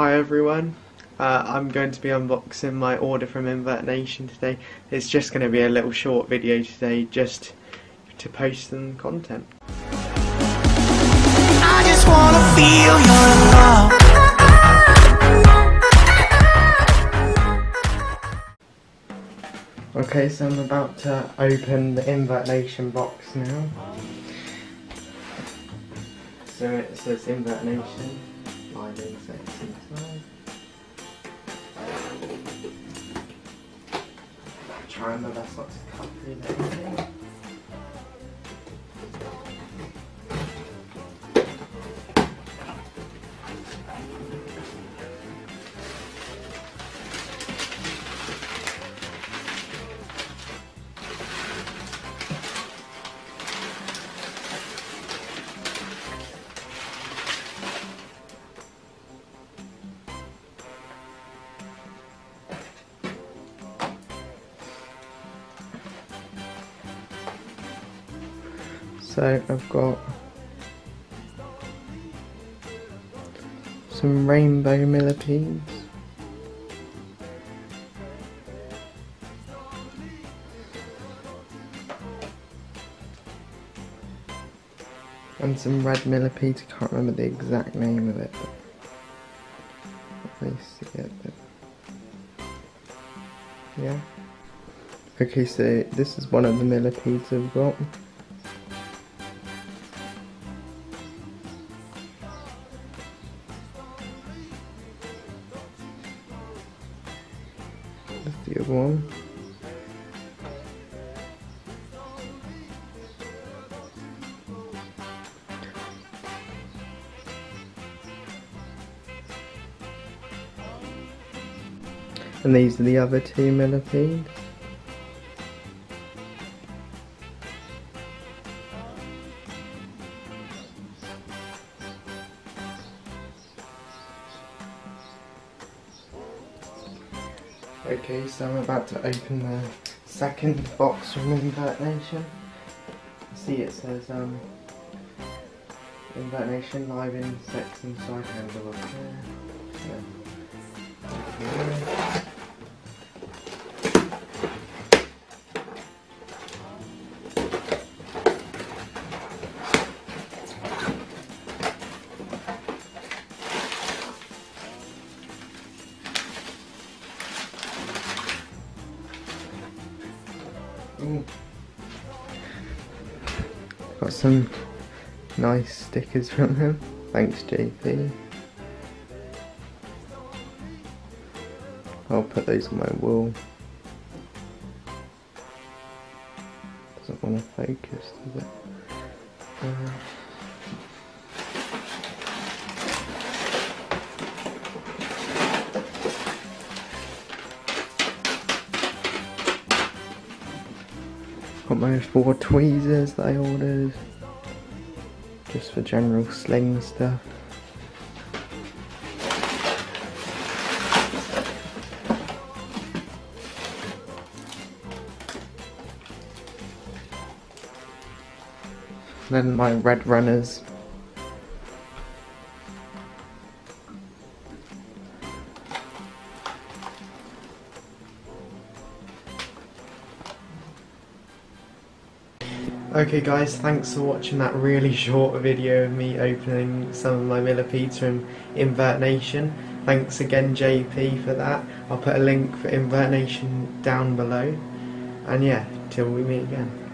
Hi everyone, uh, I'm going to be unboxing my order from Invert Nation today. It's just going to be a little short video today just to post some content. I just wanna feel your love. Okay, so I'm about to open the Invert Nation box now. So it says Invert Nation, insects inside. Trying my best not to cut through everything. So I've got some rainbow millipedes. And some red millipedes, I can't remember the exact name of it. But see it, yeah. Okay, so this is one of the millipedes I've got. That's the other one. And these are the other two millipedes. Okay, so I'm about to open the second box from Invert Nation. See it says um Invert Nation live insects inside handle up there. So, Got some nice stickers from him. Thanks, JP. I'll put those on my wall. Doesn't want to focus, does it? Uh, my four tweezers that I ordered. Just for general sling stuff. Then my red runners. Okay guys, thanks for watching that really short video of me opening some of my millipedes from Invert Nation. Thanks again JP for that. I'll put a link for Invert Nation down below. And yeah, till we meet again.